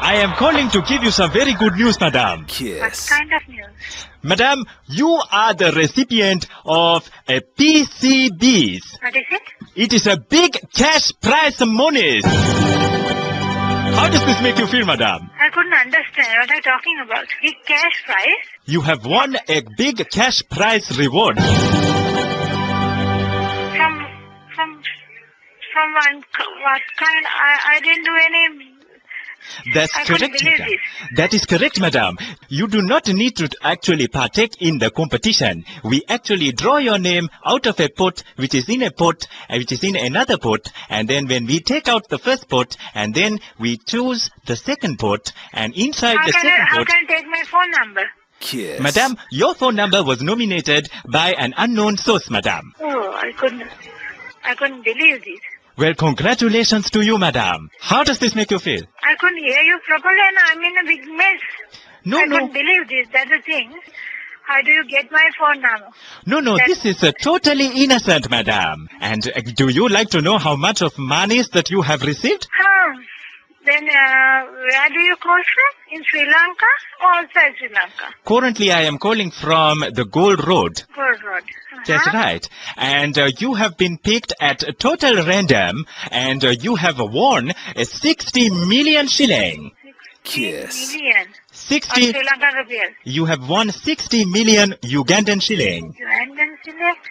I am calling to give you some very good news, madam. Yes. What kind of news? Madam, you are the recipient of a PCBs. What is it? It is a big cash prize monies. How does this make you feel, madam? I couldn't understand what you're talking about. Big cash prize? You have won a big cash prize reward. From one, what kind? I, I didn't do any, That's I correct, madam. That is correct, madam. You do not need to actually partake in the competition. We actually draw your name out of a pot, which is in a pot, and which is in another pot, and then when we take out the first pot, and then we choose the second pot, and inside how the can, I, second how pot, can I take my phone number? Kiss. madam, your phone number was nominated by an unknown source, madam. Oh, I couldn't, I couldn't believe this. Well, congratulations to you, madam. How does this make you feel? I couldn't hear you properly and I'm in a big mess. No, I no. couldn't believe this. That's the thing. How do you get my phone number? No, no, That- this is uh, totally innocent, madam. And uh, do you like to know how much of monies that you have received? Then, uh, where do you call from? In Sri Lanka or outside Sri Lanka? Currently, I am calling from the Gold Road. Gold Road. Uh-huh. That's right. And uh, you have been picked at total random, and uh, you have won a 60 million shilling. Kiss. Million. 60. Sri Lanka rupiah. You have won 60 million Ugandan shilling. And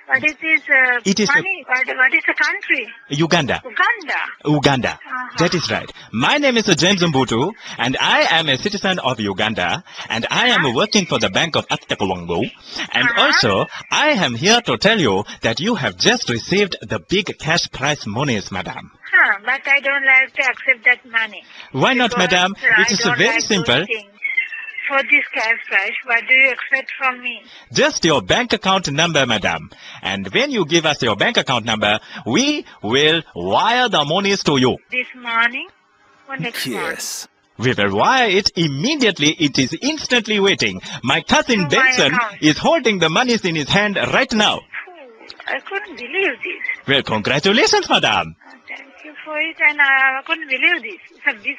what is this uh, It is a- money? What, what is the country? Uganda. Uganda. Uganda. Uh-huh. That is right. My name is James Mbutu, and I am a citizen of Uganda, and I am working for the Bank of Atakulongo. And Uh-huh. also, I am here to tell you that you have just received the big cash prize monies, madam. Huh, but I don't like to accept that money. Why not, madam? It is very like simple. Those things. For this cash price, what do you expect from me? Just your bank account number, madam. And when you give us your bank account number, we will wire the monies to you. This morning or next morning? Kiss. We will wire it immediately. It is instantly waiting. My cousin To Benson account. is holding the monies in his hand right now. I couldn't believe this. Well, congratulations, madam. Uh, Thank you for it, and I, I couldn't believe this. It's a big, big mess up.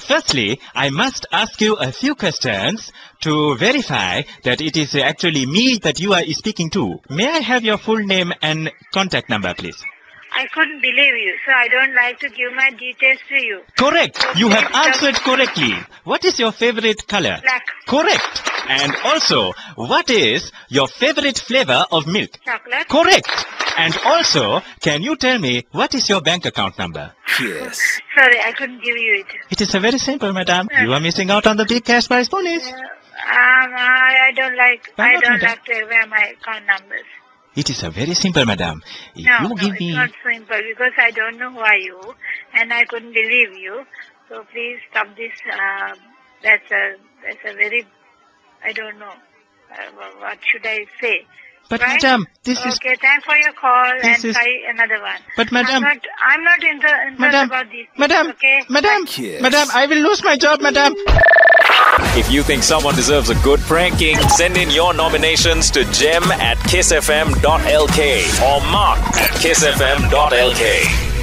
Firstly, I must ask you a few questions to verify that it is actually me that you are speaking to. May I have your full name and contact number, please? I couldn't believe you, so I don't like to give my details to you. Correct. You have answered correctly. What is your favorite color? Black Correct. And also, what is your favorite flavor of milk? chocolate. Correct. And also, can you tell me what is your bank account number? Yes. Sorry, I couldn't give you it. It is a very simple, madam. You are missing out on the big cash prize bonus. Uh, um, I, I don't like. Why I not, don't madam? like to wear my account numbers. It is a very simple, madam. If No, you no, give it's me... not simple because I don't know who are you, and I couldn't believe you. So please stop this. Uh, that's a that's a very. I don't know. Uh, what should I say? But right? madam, this is... Okay, thanks for your call This and is- try another one. But madam- I'm not. I'm not inter- interested Madam, about these. things, madam, Okay. madam, Kiss. madam, I will lose my job, madam. If you think someone deserves a good pranking, send in your nominations to gem at kissfm.lk or mark at kissfm.lk.